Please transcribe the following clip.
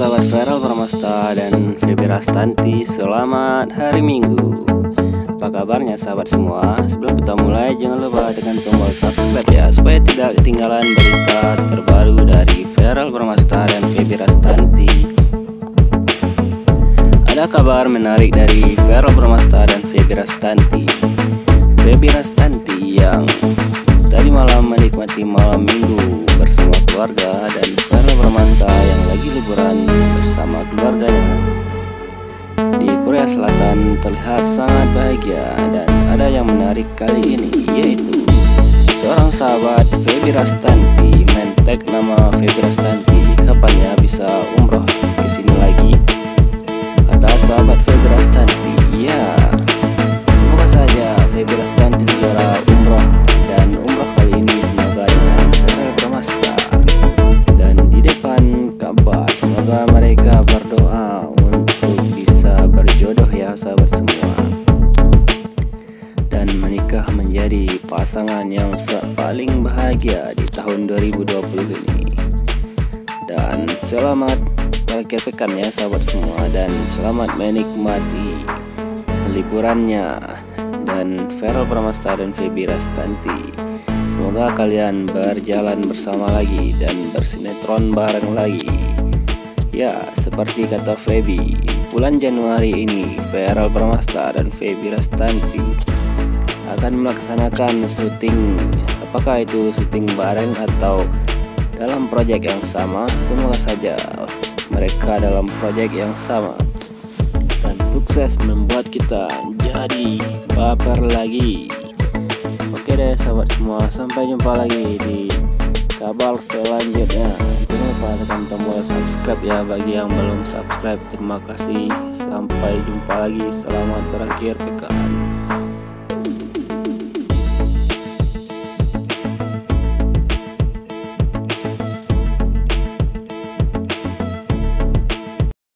Feral Pramasta dan Feby Rastanti Selamat hari Minggu. Apa kabarnya sahabat semua? Sebelum kita mulai jangan lupa tekan tombol subscribe ya Supaya tidak ketinggalan berita terbaru dari Feral Pramasta dan Feby Rastanti. Ada kabar menarik dari Feral Pramasta dan Feby Rastanti. Feby Rastanti yang malam menikmati malam minggu bersama keluarga dan Feral Pramasta yang lagi liburan bersama keluarganya. Di Korea Selatan terlihat sangat bahagia dan ada yang menarik kali ini yaitu seorang sahabat Feby Rastanti mentek nama Feby Rastanti kapan ya bisa sahabat semua. Dan menikah menjadi pasangan yang paling bahagia di tahun 2020 ini. Dan selamat akhir pekan ya sahabat semua. Dan selamat menikmati liburannya. Dan Feral Pramasta dan Feby Rastanti. Semoga kalian berjalan bersama lagi dan bersinetron bareng lagi. Ya, seperti kata Feby Bulan Januari ini Feral Pramasta dan Feby Rastanti Akan melaksanakan syuting. Apakah itu syuting bareng atau dalam proyek yang sama? Semoga saja mereka dalam proyek yang sama. Dan sukses membuat kita jadi baper lagi. Oke deh sahabat semua sampai jumpa lagi di kabar selanjutnya subscribe ya. Bagi yang belum subscribe terima kasih. Sampai jumpa lagi. Selamat berakhir pekan